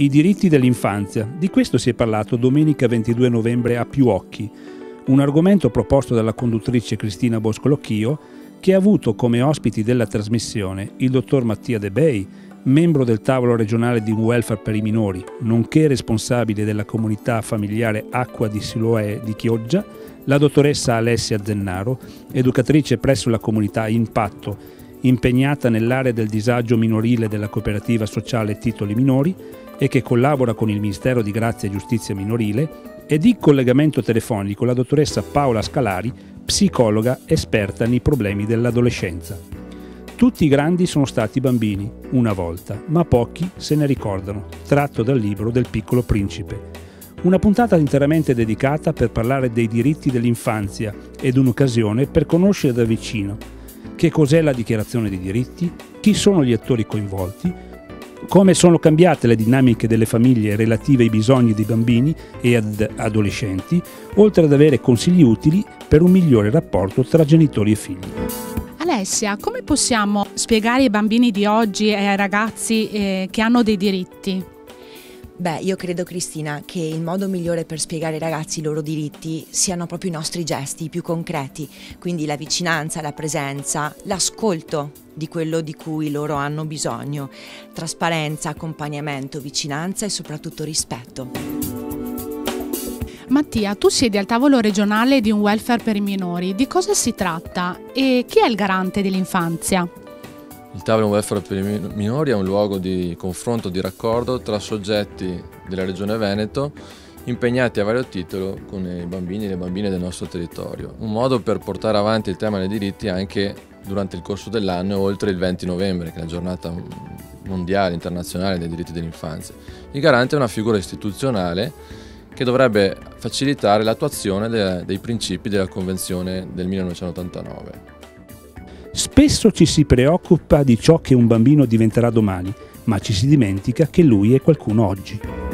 I diritti dell'infanzia. Di questo si è parlato domenica 22 novembre a più occhi, un argomento proposto dalla conduttrice Cristina Boscolocchio che ha avuto come ospiti della trasmissione il dottor Mattia De Bei, membro del tavolo regionale di welfare per i minori, nonché responsabile della comunità familiare Acqua di Siloè di Chioggia, la dottoressa Alessia Zennaro, educatrice presso la comunità Impatto, impegnata nell'area del disagio minorile della cooperativa sociale Titoli Minori, e che collabora con il Ministero di Grazia e Giustizia Minorile, e di collegamento telefonico la dottoressa Paola Scalari, psicologa esperta nei problemi dell'adolescenza. Tutti i grandi sono stati bambini, una volta, ma pochi se ne ricordano, tratto dal libro del piccolo principe. Una puntata interamente dedicata per parlare dei diritti dell'infanzia ed un'occasione per conoscere da vicino che cos'è la dichiarazione dei diritti, chi sono gli attori coinvolti, come sono cambiate le dinamiche delle famiglie relative ai bisogni dei bambini e ad adolescenti, oltre ad avere consigli utili per un migliore rapporto tra genitori e figli. Alessia, come possiamo spiegare ai bambini di oggi e ai ragazzi eh, che hanno dei diritti? Beh, io credo Cristina che il modo migliore per spiegare ai ragazzi i loro diritti siano proprio i nostri gesti, più concreti, quindi la vicinanza, la presenza, l'ascolto di quello di cui loro hanno bisogno, trasparenza, accompagnamento, vicinanza e soprattutto rispetto. Mattia, tu siedi al tavolo regionale di un welfare per i minori, di cosa si tratta e chi è il garante dell'infanzia? Il tavolo welfare per i minori è un luogo di confronto, di raccordo tra soggetti della Regione Veneto impegnati a vario titolo con i bambini e le bambine del nostro territorio. Un modo per portare avanti il tema dei diritti anche durante il corso dell'anno e oltre il 20 novembre, che è la giornata mondiale, internazionale dei diritti dell'infanzia. Il garante è una figura istituzionale che dovrebbe facilitare l'attuazione dei principi della Convenzione del 1989. Spesso ci si preoccupa di ciò che un bambino diventerà domani, ma ci si dimentica che lui è qualcuno oggi.